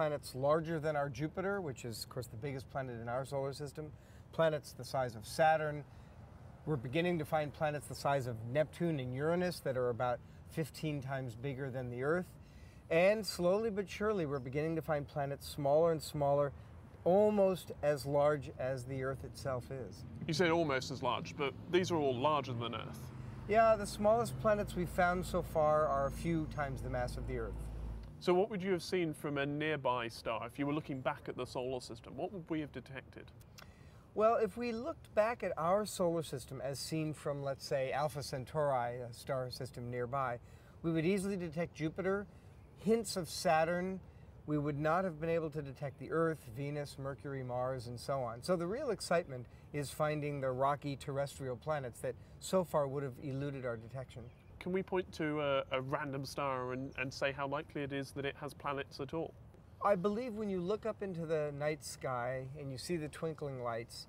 planets larger than our Jupiter, which is, of course, the biggest planet in our solar system, planets the size of Saturn. We're beginning to find planets the size of Neptune and Uranus that are about 15 times bigger than the Earth. And slowly but surely, we're beginning to find planets smaller and smaller, almost as large as the Earth itself is. You said almost as large, but these are all larger than Earth. Yeah, the smallest planets we've found so far are a few times the mass of the Earth. So, what would you have seen from a nearby star if you were looking back at the solar system? What would we have detected? Well, if we looked back at our solar system as seen from, let's say, Alpha Centauri, a star system nearby, we would easily detect Jupiter, hints of Saturn. We would not have been able to detect the Earth, Venus, Mercury, Mars, and so on. So the real excitement is finding the rocky terrestrial planets that so far would have eluded our detection. Can we point to a, a random star and, and say how likely it is that it has planets at all? I believe when you look up into the night sky and you see the twinkling lights,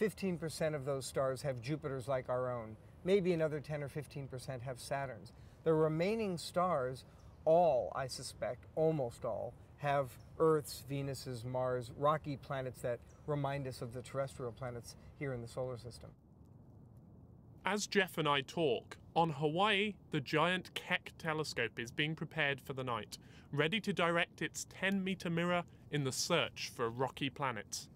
15% of those stars have Jupiters like our own. Maybe another 10 or 15% have Saturns. The remaining stars, all, I suspect, almost all, have Earths, Venuses, Mars, rocky planets that remind us of the terrestrial planets here in the solar system. As Geoff and I talk, on Hawaii, the giant Keck telescope is being prepared for the night, ready to direct its 10 meter mirror in the search for rocky planets.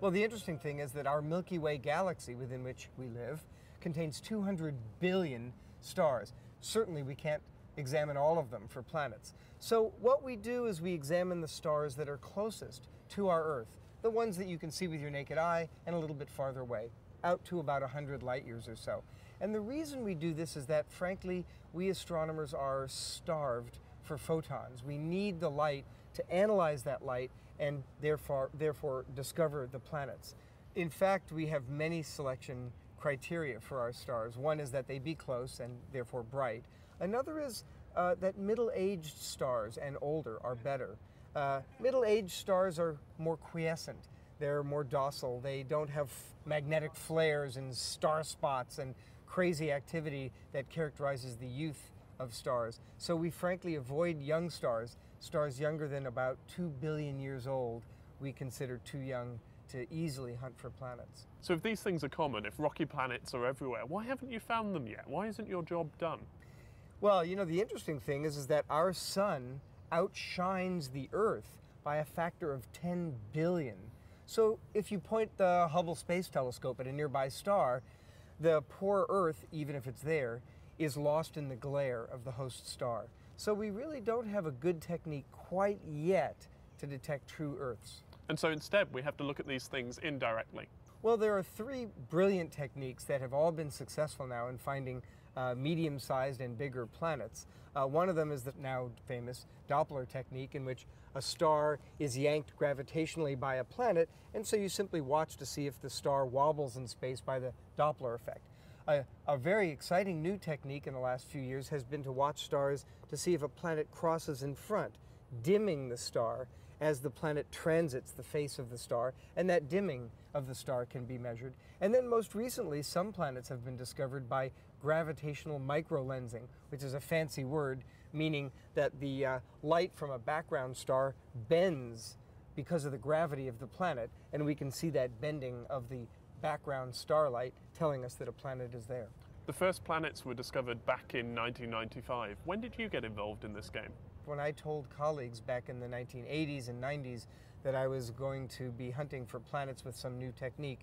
Well, the interesting thing is that our Milky Way galaxy within which we live contains 200 billion stars. Certainly, we can't examine all of them for planets. So, what we do is we examine the stars that are closest to our Earth, the ones that you can see with your naked eye and a little bit farther away out to about 100 light years or so. And the reason we do this is that, frankly, we astronomers are starved for photons. We need the light to analyze that light and therefore, therefore discover the planets. In fact, we have many selection criteria for our stars. One is that they be close and therefore bright. Another is uh, that middle aged stars and older are better. Uh, middle aged stars are more quiescent. They're more docile. They don't have magnetic flares and star spots and crazy activity that characterizes the youth of stars. So we frankly avoid young stars, stars younger than about 2 billion years old, we consider too young to easily hunt for planets. So if these things are common, if rocky planets are everywhere, why haven't you found them yet? Why isn't your job done? Well, you know, the interesting thing is, is that our sun outshines the Earth by a factor of 10 billion. So if you point the Hubble Space Telescope at a nearby star, the poor Earth, even if it's there, is lost in the glare of the host star. So we really don't have a good technique quite yet to detect true Earths. And so instead, we have to look at these things indirectly. Well, there are three brilliant techniques that have all been successful now in finding uh, medium sized and bigger planets. Uh, one of them is the now famous Doppler technique, in which a star is yanked gravitationally by a planet, and so you simply watch to see if the star wobbles in space by the Doppler effect. A, a, very exciting new technique in the last few years has been to watch stars to see if a planet crosses in front, dimming the star as the planet transits the face of the star, and that dimming of the star can be measured. And then most recently, some planets have been discovered by gravitational microlensing, which is a fancy word meaning that the uh, light from a background star bends because of the gravity of the planet, and we can see that bending of the background starlight telling us that a planet is there. The first planets were discovered back in 1995. When did you get involved in this game? When I told colleagues back in the 1980s and 90s that I was going to be hunting for planets with some new technique,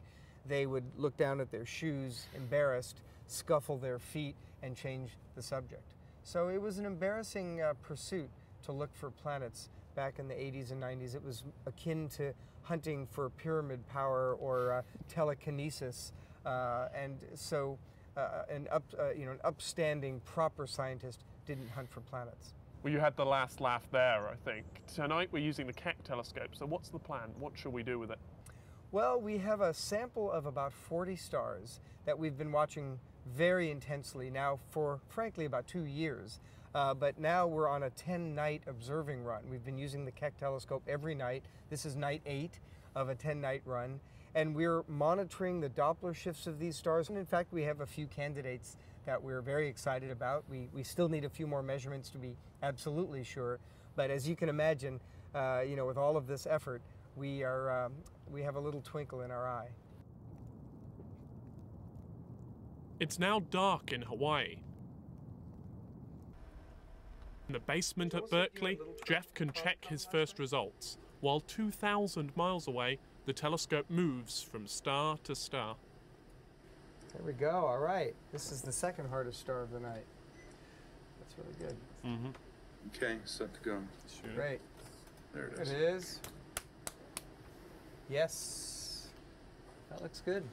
they would look down at their shoes, embarrassed, scuffle their feet, and change the subject. So it was an embarrassing uh, pursuit to look for planets back in the 80s and 90s. It was akin to hunting for pyramid power or uh, telekinesis. Uh, and so uh, an, up, uh, you know, an upstanding, proper scientist didn't hunt for planets. Well, you had the last laugh there, I think. Tonight we're using the Keck telescope, so what's the plan? What shall we do with it? Well, we have a sample of about 40 stars that we've been watching very intensely now for, frankly, about two years. Uh, but now we're on a 10 night observing run. We've been using the Keck telescope every night. This is night eight of a 10 night run. And we're monitoring the Doppler shifts of these stars. And in fact, we have a few candidates that we're very excited about. We, we still need a few more measurements to be absolutely sure. But as you can imagine, uh, you know, with all of this effort, we are um, we have a little twinkle in our eye. It's now dark in Hawaii. In the basement at Berkeley, Geoff can check his first results, while 2,000 miles away, the telescope moves from star to star. There we go. All right. This is the second hardest star of the night. That's really good. Mm-hmm. Okay, set to go. Great. There it It is. is. Yes. That looks good.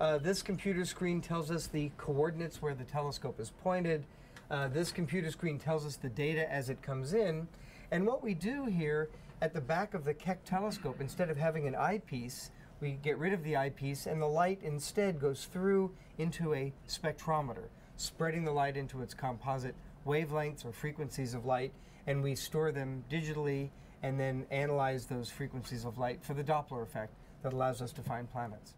Uh, this computer screen tells us the coordinates where the telescope is pointed. Uh, this computer screen tells us the data as it comes in. And what we do here at the back of the Keck telescope, instead of having an eyepiece, we get rid of the eyepiece and the light instead goes through into a spectrometer, spreading the light into its composite wavelengths or frequencies of light, and we store them digitally and then analyze those frequencies of light for the Doppler effect that allows us to find planets.